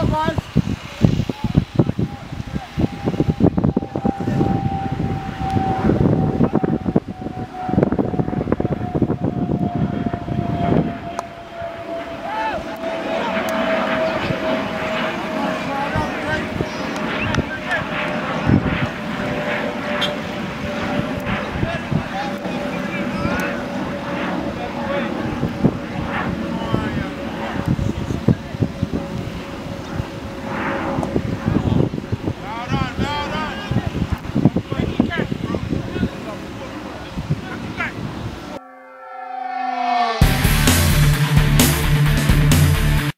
Hello guys,